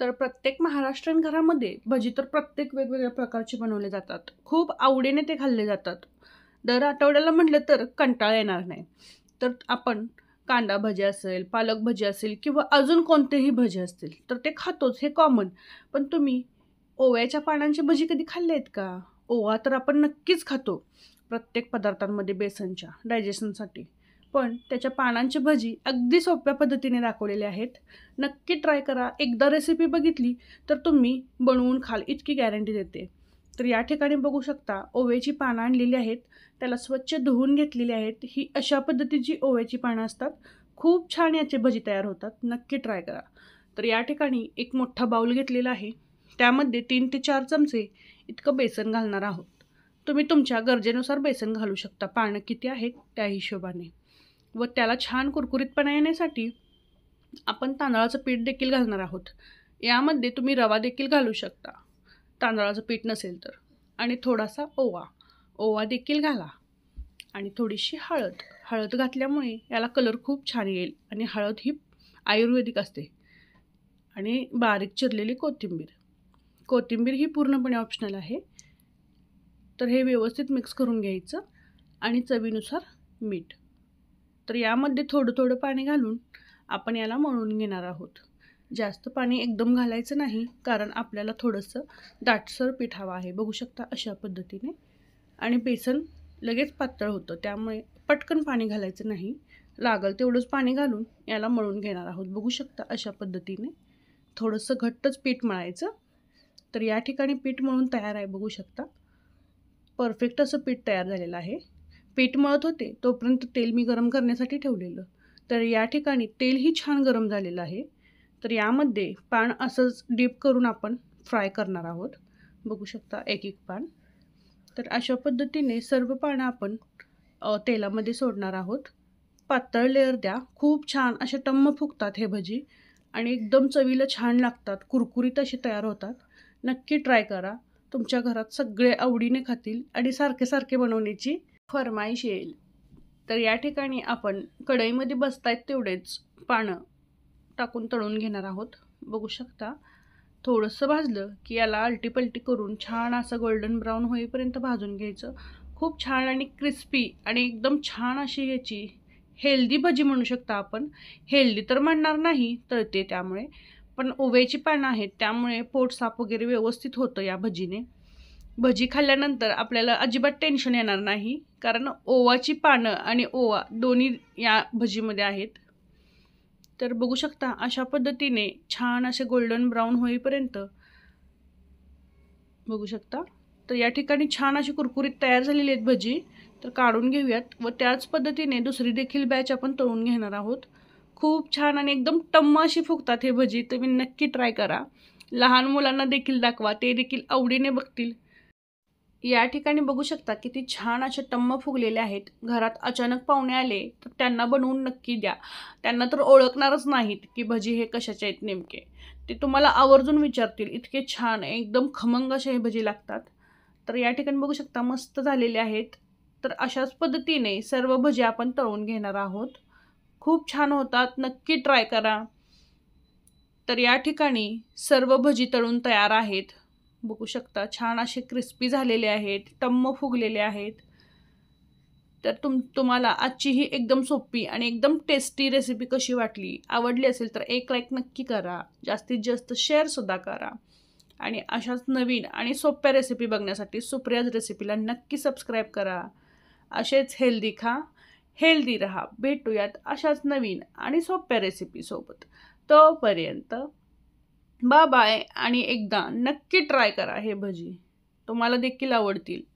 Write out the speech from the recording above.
तर प्रत्येक महाराष्ट्रीयन घरामध्ये भजी तर प्रत्येक वेगवेगळ्या प्रकारचे बनवले जातात. खूप आवडीने ते खाल्ले जातात. दर आठवड्याला म्हटलं तर कंटाळा येणार नाही. तर आपण कांदा भजी असेल पालक भजी असेल किंवा अजून कोणतेही भजी असतील तर ते खातोच. हे कॉमन पण तुम्ही ओव्याच्या पानांची भजी कधी खाल्ली आहेत का? ओवा तर आपण नक्कीच खातो. प्रत्येक पदार्थांमध्ये बेसनच्या डायजेशनसाठी पण त्याच्या पानांची भजी अगदी सोप्या पद्धतीने दाखवलेली आहेत. नक्की ट्राय करा. एकदा रेसिपी बघितली तर तुम्ही बनवून खाल इतकी गॅरंटी देते. तर या ठिकाणी बघू शकता ओव्याची पानं आणलेली आहेत. त्याला स्वच्छ धुवून घेतलेली आहेत. ही अशा पद्धतीची ओव्याची पानं असतात. खूप छान याचे भजी तयार होतात. नक्की ट्राय करा. तर या ठिकाणी एक मोठा बाऊल घेतलेला आहे. त्यामध्ये तीन ते चार चमचे इतकं बेसन घालणार आहोत. तुम्ही तुमच्या गरजेनुसार बेसन घालू शकता. पानं किती आहेत त्या हिशोबाने. व त्याला छान कुरकुरीतपणा येण्यासाठी आपण तांदळाचं पीठ देखील घालणार आहोत. यामध्ये तुम्ही रवा देखील घालू शकता. तांदळाचं पीठ नसेल तर. आणि थोडासा ओवा. ओवा देखील घाला. आणि थोडीशी हळद. हळद घातल्यामुळे याला कलर खूप छान येईल आणि हळद ही आयुर्वेदिक असते. आणि बारीक चिरलेली कोथिंबीर. कोथिंबीर ही पूर्णपणे ऑप्शनल आहे. तर हे व्यवस्थित मिक्स करून घ्यायचं. आणि चवीनुसार मीठ. तर यामध्ये थोडं थोडं पाणी घालून आपण याला मळून घेणार आहोत. जास्त पाणी एकदम घालायचं नाही कारण आपल्याला थोडंसं दाटसर पीठ हवं आहे. बघू शकता अशा पद्धतीने. आणि बेसन लगेच पातळ होतं त्यामुळे पटकन पाणी घालायचं नाही. लागल तेवढंच पाणी घालून याला मळून घेणार आहोत. बघू शकता अशा पद्धतीने थोडंसं घट्टच पीठ मळायचं. तर या ठिकाणी पीठ मळून तयार आहे बघू शकता. परफेक्ट असं पीठ तयार झालेलं आहे. पीठ मळत होते तोपर्यंत तेल मी गरम करण्यासाठी ठेवलेलं. तर या ठिकाणी तेलही छान गरम झालेलं आहे. तर यामध्ये पान असंच डीप करून आपण फ्राय करणार आहोत. बघू शकता एक एक पान. तर अशा पद्धतीने सर्व पानं आपण तेलामध्ये सोडणार आहोत. पातळ लेअर द्या. खूप छान असे टम्म फुगतात हे भजी आणि एकदम चवीला छान लागतात. कुरकुरीत असे तयार होतात. नक्की ट्राय करा. तुमच्या घरात सगळे आवडीने खातील आणि सारखे सारखे बनवण्याची फरमाईश येईल. तर या ठिकाणी आपण कढईमध्ये बसतायत तेवढेच पानं टाकून तळून घेणार आहोत. बघू शकता थोडंसं भाजलं की याला अलटीपलटी करून छान असं गोल्डन ब्राऊन होईपर्यंत भाजून घ्यायचं. खूप छान आणि क्रिस्पी आणि एकदम छान अशी याची हेल्दी भजी म्हणू शकता आपण. हेल्दी तर म्हणणार नाही तळते त्यामुळे. पण ओव्याची पानं आहेत त्यामुळे पोट साफ वगैरे व्यवस्थित होतं या भजीने. भजी खाल्ल्यानंतर आपल्याला अजिबात टेन्शन येणार नाही. कारण ओवाची पानं आणि ओवा दोन्ही या भजीमध्ये आहेत. तर बघू शकता अशा पद्धतीने छान असे गोल्डन ब्राऊन होईपर्यंत बघू शकता. तर या ठिकाणी छान अशी कुरकुरीत तयार झालेली आहेत भजी. तर काढून घेऊयात व त्याच पद्धतीने दुसरी देखील बॅच आपण तळून घेणार आहोत. खूप छान आणि एकदम टम्म अशी फुगतात हे भजी. तुम्ही नक्की ट्राय करा. लहान मुलांना देखील दाखवा. ते देखील आवडीने बघतील. या ठिकाणी बघू शकता किती छान असे टम्म फुगलेले आहेत. घरात अचानक पाहुणे आले तर त्यांना बनवून नक्की द्या. त्यांना तर ओळखणारच नाहीत की भजी हे कशाचे आहेत नेमके. ते तुम्हाला आवर्जून विचारतील इतके छान एकदम खमंग असे हे भजी लागतात. तर या ठिकाणी बघू शकता मस्त झालेले आहेत. तर अशाच पद्धतीने सर्व भजी आपण तळून घेणार आहोत. खूप छान होतात नक्की ट्राय करा. तर या ठिकाणी सर्व भजी तळून तयार आहेत. बघू शकता. छान असे क्रिस्पी झालेले आहेत टम्म फुगलेले आहेत. तर तुम तुम्हाला आजची ही एकदम सोपी आणि एकदम टेस्टी रेसिपी कशी वाटली आवडली असेल तर एक लाईक नक्की करा. जास्तीत जास्त शेअरसुद्धा करा. आणि अशाच नवीन आणि सोप्या रेसिपी बघण्यासाठी सुप्रियाज रेसिपीला नक्की सबस्क्राईब करा. असेच हेल्दी खा हेल्दी रहा. भेटूयात अशाच नवीन आणि सोप्या रेसिपीसोबत तोपर्यंत बाय आणि एकदा नक्की ट्राय करा हे भजी. तुम्हाला देखील आवडतील.